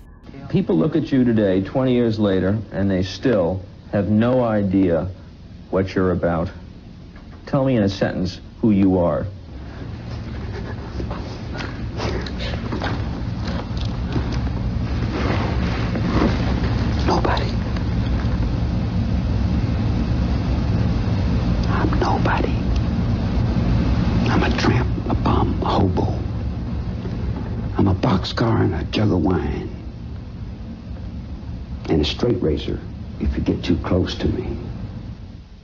People look at you today, 20 years later, and they still have no idea what you're about. Tell me in a sentence who you are. Nobody. I'm nobody. I'm a tramp, a bum, a hobo. I'm a boxcar and a jug of wine. And a straight razor if you get too close to me.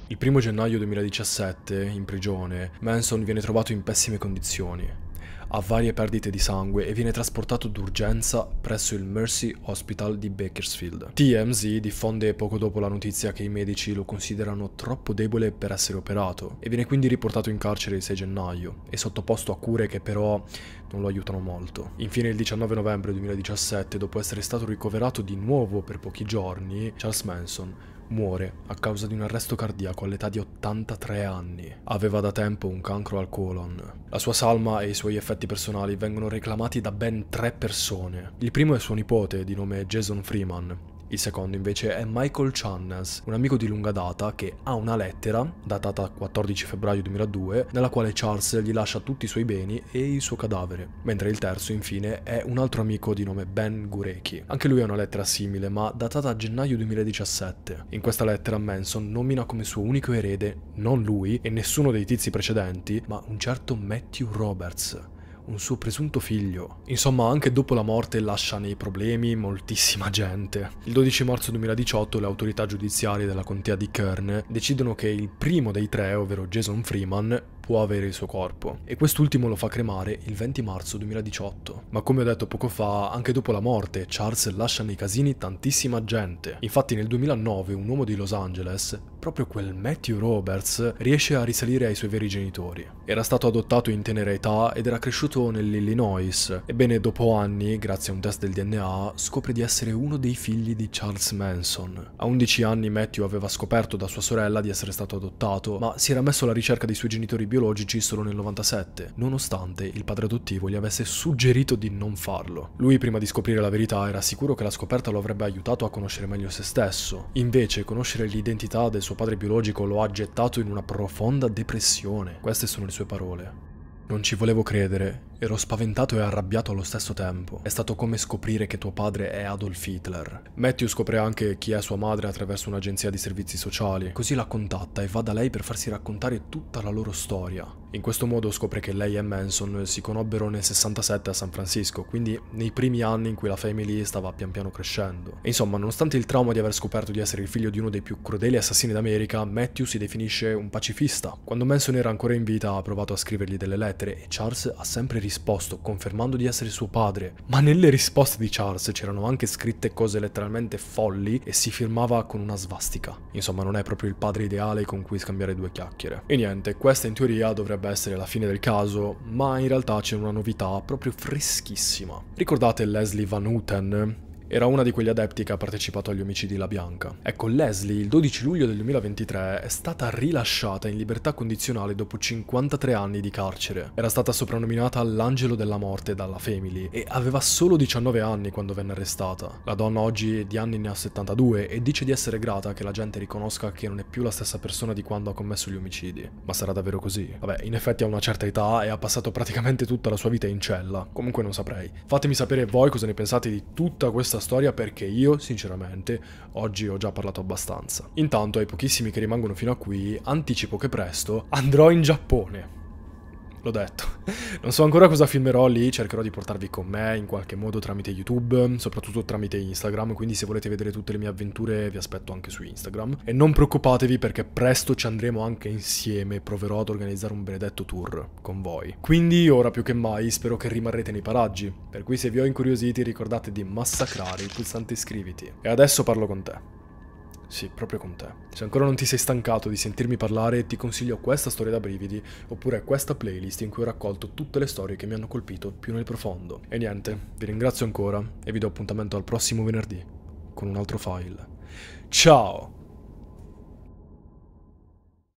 Il primo gennaio 2017, in prigione, Manson viene trovato in pessime condizioni. Ha varie perdite di sangue e viene trasportato d'urgenza presso il Mercy Hospital di Bakersfield. TMZ diffonde poco dopo la notizia che i medici lo considerano troppo debole per essere operato e viene quindi riportato in carcere il 6 gennaio e sottoposto a cure che però non lo aiutano molto. Infine il 19 novembre 2017, dopo essere stato ricoverato di nuovo per pochi giorni, Charles Manson muore a causa di un arresto cardiaco all'età di 83 anni. Aveva da tempo un cancro al colon. La sua salma e i suoi effetti personali vengono reclamati da ben tre persone. Il primo è suo nipote, di nome Jason Freeman, il secondo invece è Michael Channes, un amico di lunga data che ha una lettera, datata 14 febbraio 2002, nella quale Charles gli lascia tutti i suoi beni e il suo cadavere, mentre il terzo infine è un altro amico di nome Ben Gureki. Anche lui ha una lettera simile, ma datata a gennaio 2017. In questa lettera Manson nomina come suo unico erede non lui e nessuno dei tizi precedenti, ma un certo Matthew Roberts, un suo presunto figlio. Insomma, anche dopo la morte lascia nei problemi moltissima gente. Il 12 marzo 2018 le autorità giudiziarie della contea di Kern decidono che il primo dei tre, ovvero Jason Freeman, può avere il suo corpo e quest'ultimo lo fa cremare il 20 marzo 2018. Ma come ho detto poco fa, anche dopo la morte Charles lascia nei casini tantissima gente. Infatti nel 2009 un uomo di Los Angeles, proprio quel Matthew Roberts, riesce a risalire ai suoi veri genitori. Era stato adottato in tenera età ed era cresciuto nell'Illinois. Ebbene, dopo anni, grazie a un test del DNA, scopre di essere uno dei figli di Charles Manson. A 11 anni Matthew aveva scoperto da sua sorella di essere stato adottato, ma si era messo alla ricerca dei suoi genitori biologici biologici solo nel 97, nonostante il padre adottivo gli avesse suggerito di non farlo. Lui prima di scoprire la verità era sicuro che la scoperta lo avrebbe aiutato a conoscere meglio se stesso. Invece conoscere l'identità del suo padre biologico lo ha gettato in una profonda depressione. Queste sono le sue parole. Non ci volevo credere, Ero spaventato e arrabbiato allo stesso tempo. È stato come scoprire che tuo padre è Adolf Hitler. Matthew scopre anche chi è sua madre attraverso un'agenzia di servizi sociali. Così la contatta e va da lei per farsi raccontare tutta la loro storia. In questo modo scopre che lei e Manson si conobbero nel 67 a San Francisco, quindi nei primi anni in cui la family stava pian piano crescendo. E insomma, nonostante il trauma di aver scoperto di essere il figlio di uno dei più crudeli assassini d'America, Matthew si definisce un pacifista. Quando Manson era ancora in vita ha provato a scrivergli delle lettere e Charles ha sempre risposto confermando di essere suo padre, ma nelle risposte di Charles c'erano anche scritte cose letteralmente folli e si firmava con una svastica. Insomma, non è proprio il padre ideale con cui scambiare due chiacchiere. E niente, questa in teoria dovrebbe essere la fine del caso, ma in realtà c'è una novità proprio freschissima. Ricordate Leslie Van Houten? Era una di quegli adepti che ha partecipato agli omicidi La Bianca. Ecco, Leslie il 12 luglio del 2023 è stata rilasciata in libertà condizionale dopo 53 anni di carcere. Era stata soprannominata l'angelo della morte dalla Family e aveva solo 19 anni quando venne arrestata. La donna oggi di anni ne ha 72 e dice di essere grata che la gente riconosca che non è più la stessa persona di quando ha commesso gli omicidi. Ma sarà davvero così? Vabbè, in effetti ha una certa età e ha passato praticamente tutta la sua vita in cella. Comunque non saprei. Fatemi sapere voi cosa ne pensate di tutta questa questa storia perché io, sinceramente, oggi ho già parlato abbastanza. Intanto, ai pochissimi che rimangono fino a qui, anticipo che presto andrò in Giappone. L'ho detto. Non so ancora cosa filmerò lì, cercherò di portarvi con me in qualche modo tramite YouTube, soprattutto tramite Instagram, quindi se volete vedere tutte le mie avventure vi aspetto anche su Instagram. E non preoccupatevi perché presto ci andremo anche insieme, proverò ad organizzare un benedetto tour con voi. Quindi ora più che mai spero che rimarrete nei paraggi, per cui se vi ho incuriositi ricordate di massacrare il pulsante iscriviti. E adesso parlo con te. Sì, proprio con te. Se ancora non ti sei stancato di sentirmi parlare, ti consiglio questa storia da brividi, oppure questa playlist in cui ho raccolto tutte le storie che mi hanno colpito più nel profondo. E niente, vi ringrazio ancora e vi do appuntamento al prossimo venerdì con un altro file. Ciao!